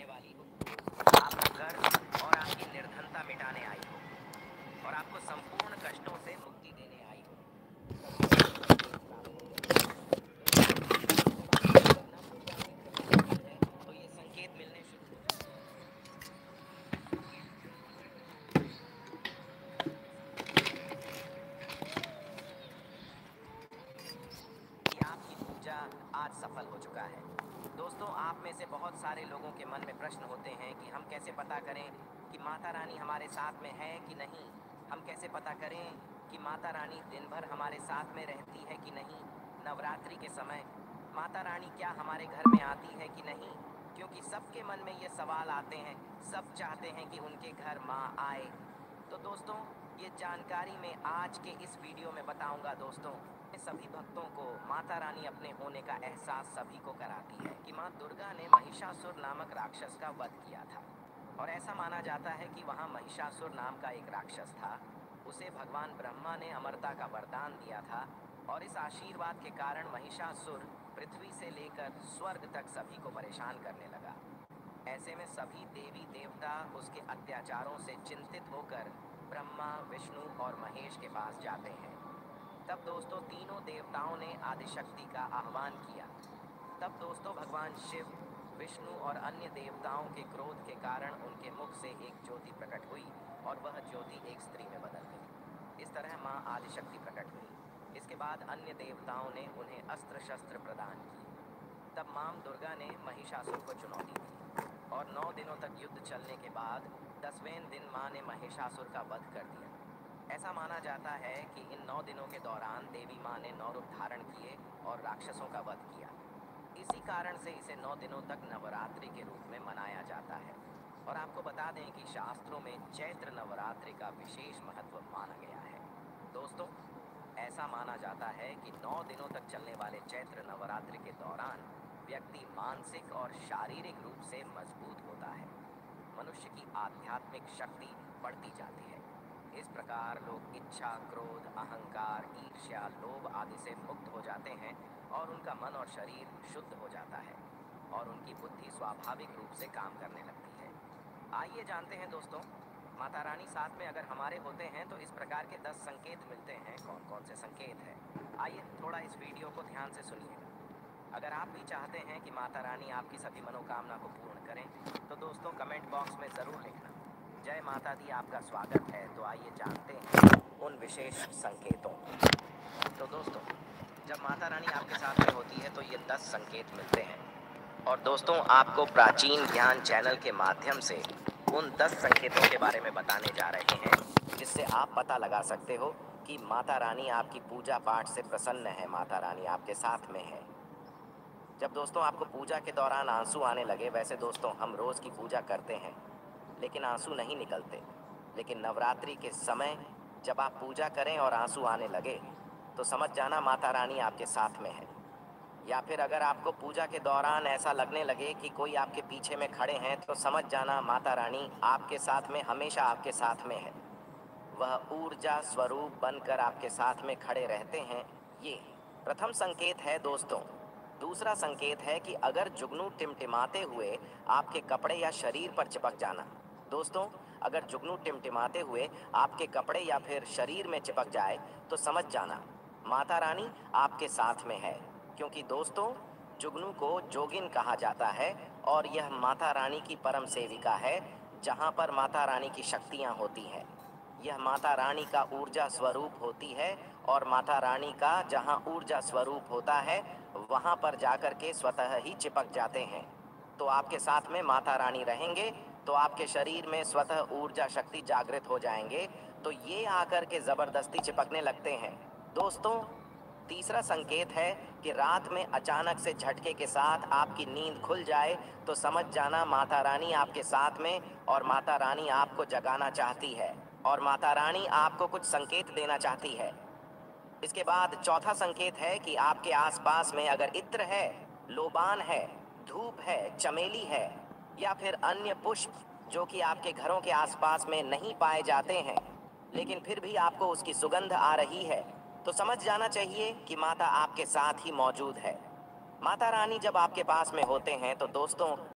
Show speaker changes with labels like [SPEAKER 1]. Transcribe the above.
[SPEAKER 1] आने वाली हो। आपका गर्व और आपकी निर्धनता मिटाने आई हो। और आपको संपूर्ण कष्टों से मुक्ति देने आई हो तो ये संकेत मिलने शुरू हो जाएँगे। कि आपकी पूजा आज सफल हो चुका है। दोस्तों, आप में से बहुत सारे लोगों के मन में प्रश्न होते हैं कि हम कैसे पता करें कि माता रानी हमारे साथ में है कि नहीं? हम कैसे पता करें कि माता रानी दिन भर हमारे साथ में रहती है कि नहीं? नवरात्रि के समय माता रानी क्या हमारे घर में आती है कि नहीं? क्योंकि सबके मन में ये सवाल आते हैं, सब चाहते हैं कि उनके घर माँ आए। तो दोस्तों, ये जानकारी मैं आज के इस वीडियो में बताऊँगा दोस्तों। सभी भक्तों को माता रानी अपने होने का एहसास सभी को कराती है कि माँ दुर्गा ने महिषासुर नामक राक्षस का वध किया था। और ऐसा माना जाता है कि वहाँ महिषासुर नाम का एक राक्षस था। उसे भगवान ब्रह्मा ने अमरता का वरदान दिया था और इस आशीर्वाद के कारण महिषासुर पृथ्वी से लेकर स्वर्ग तक सभी को परेशान करने लगा। ऐसे में सभी देवी देवता उसके अत्याचारों से चिंतित होकर ब्रह्मा, विष्णु और महेश के पास जाते हैं। तब दोस्तों तीनों देवताओं ने आदिशक्ति का आह्वान किया। तब दोस्तों भगवान शिव, विष्णु और अन्य देवताओं के क्रोध के कारण उनके मुख से एक ज्योति प्रकट हुई और वह ज्योति एक स्त्री में बदल गई। इस तरह माँ आदिशक्ति प्रकट हुई। इसके बाद अन्य देवताओं ने उन्हें अस्त्र शस्त्र प्रदान किए। तब माम दुर्गा ने महिषासुर को चुनौती दी और नौ दिनों तक युद्ध चलने के बाद दसवें दिन माँ ने महिषासुर का वध कर दिया। ऐसा माना जाता है कि इन नौ दिनों के दौरान देवी माँ ने नौ रूप धारण किए और राक्षसों का वध किया। इसी कारण से इसे नौ दिनों तक नवरात्रि के रूप में मनाया जाता है। और आपको बता दें कि शास्त्रों में चैत्र नवरात्रि का विशेष महत्व माना गया है। दोस्तों, ऐसा माना जाता है कि नौ दिनों तक चलने वाले चैत्र नवरात्रि के दौरान व्यक्ति मानसिक और शारीरिक रूप से मज़बूत होता है। मनुष्य की आध्यात्मिक शक्ति बढ़ती जाती है। इस प्रकार लोग इच्छा, क्रोध, अहंकार, ईर्ष्या, लोभ आदि से मुक्त हो जाते हैं और उनका मन और शरीर शुद्ध हो जाता है और उनकी बुद्धि स्वाभाविक रूप से काम करने लगती है। आइए जानते हैं दोस्तों, माता रानी साथ में अगर हमारे होते हैं तो इस प्रकार के दस संकेत मिलते हैं। कौन कौन से संकेत हैं? आइए थोड़ा इस वीडियो को ध्यान से सुनिएगा अगर आप भी चाहते हैं कि माता रानी आपकी सभी मनोकामना को पूर्ण करें तो दोस्तों कमेंट बॉक्स में ज़रूर लिखना। जय माता दी, आपका स्वागत है। तो आइए जानते हैं उन विशेष संकेतों तो दोस्तों, जब माता रानी आपके साथ में होती है तो ये दस संकेत मिलते हैं। और दोस्तों, आपको प्राचीन ज्ञान चैनल के माध्यम से उन दस संकेतों के बारे में बताने जा रहे हैं, जिससे आप पता लगा सकते हो कि माता रानी आपकी पूजा पाठ से प्रसन्न है, माता रानी आपके साथ में है। जब दोस्तों, आपको पूजा के दौरान आँसू आने लगे, वैसे दोस्तों, हम रोज़ की पूजा करते हैं। लेकिन आँसू नहीं निकलते। लेकिन नवरात्रि के समय जब आप पूजा करें और आँसू आने लगे तो समझ जाना माता रानी आपके साथ में है। या फिर अगर आपको पूजा के दौरान ऐसा लगने लगे कि कोई आपके पीछे में खड़े हैं तो समझ जाना माता रानी आपके साथ में, हमेशा आपके साथ में है। वह ऊर्जा स्वरूप बनकर आपके साथ में खड़े रहते हैं, ये प्रथम संकेत है दोस्तों। दूसरा संकेत है कि अगर जुगनू टिमटिमाते हुए आपके कपड़े या शरीर पर चिपक जाना दोस्तों, अगर जुगनू टिमटिमाते हुए आपके कपड़े या फिर शरीर में चिपक जाए तो समझ जाना, माता रानी आपके साथ में है। क्योंकि दोस्तों जुगनू को जोगिन कहा जाता है और यह माता रानी की परम सेविका है, जहाँ पर माता रानी की शक्तियाँ होती हैं। यह माता रानी का ऊर्जा स्वरूप होती है और माता रानी का जहाँ ऊर्जा स्वरूप होता है, वहाँ पर जाकर के स्वतः ही चिपक जाते हैं। तो आपके साथ में माता रानी रहेंगे तो आपके शरीर में स्वतः ऊर्जा शक्ति जागृत हो जाएँगे। तो ये आकर के ज़बरदस्ती चिपकने लगते हैं। दोस्तों, तीसरा संकेत है कि रात में अचानक से झटके के साथ आपकी नींद खुल जाए तो समझ जाना माता रानी आपके साथ में और माता रानी आपको जगाना चाहती है और माता रानी आपको कुछ संकेत देना चाहती है। इसके बाद चौथा संकेत है कि आपके आसपास में अगर इत्र है, लोबान है, धूप है, चमेली है या फिर अन्य पुष्प, जो कि आपके घरों के आसपास में नहीं पाए जाते हैं, लेकिन फिर भी आपको उसकी सुगंध आ रही है। तो समझ जाना चाहिए कि माता आपके साथ ही मौजूद है। माता रानी जब आपके पास में होते हैं तो दोस्तों